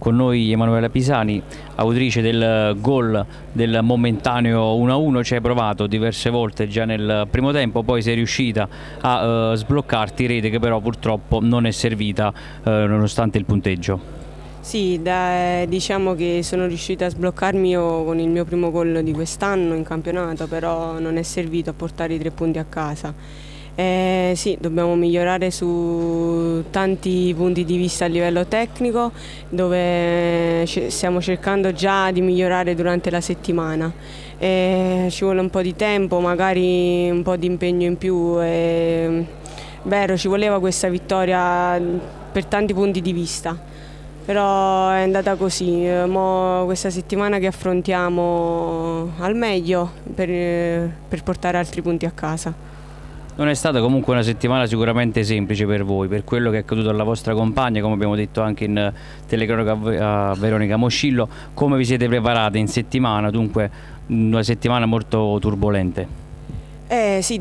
con noi Emanuela Pisani, autrice del gol del momentaneo 1-1, ci hai provato diverse volte già nel primo tempo, poi sei riuscita a uh, sbloccarti, rete che però purtroppo non è servita uh, nonostante il punteggio. Sì, da, diciamo che sono riuscita a sbloccarmi io con il mio primo gol di quest'anno in campionato, però non è servito a portare i tre punti a casa. Eh, sì, dobbiamo migliorare su tanti punti di vista a livello tecnico dove stiamo cercando già di migliorare durante la settimana. Eh, ci vuole un po' di tempo, magari un po' di impegno in più. Eh, vero, ci voleva questa vittoria per tanti punti di vista, però è andata così. Mo questa settimana che affrontiamo al meglio per, per portare altri punti a casa. Non è stata comunque una settimana sicuramente semplice per voi, per quello che è accaduto alla vostra compagna, come abbiamo detto anche in telecronaca a Veronica Moscillo, come vi siete preparate in settimana, dunque una settimana molto turbolente. Eh sì,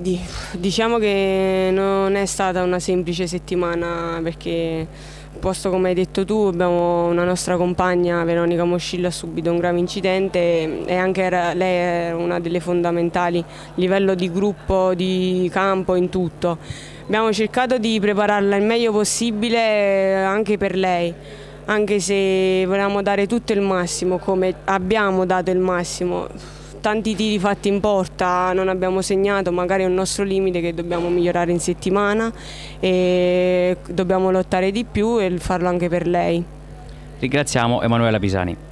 diciamo che non è stata una semplice settimana perché posto come hai detto tu abbiamo una nostra compagna Veronica Moscillo ha subito un grave incidente e anche era, lei è una delle fondamentali a livello di gruppo, di campo, in tutto. Abbiamo cercato di prepararla il meglio possibile anche per lei anche se volevamo dare tutto il massimo come abbiamo dato il massimo tanti tiri fatti in porta non abbiamo segnato, magari è un nostro limite che dobbiamo migliorare in settimana e dobbiamo lottare di più e farlo anche per lei. Ringraziamo Emanuela Pisani.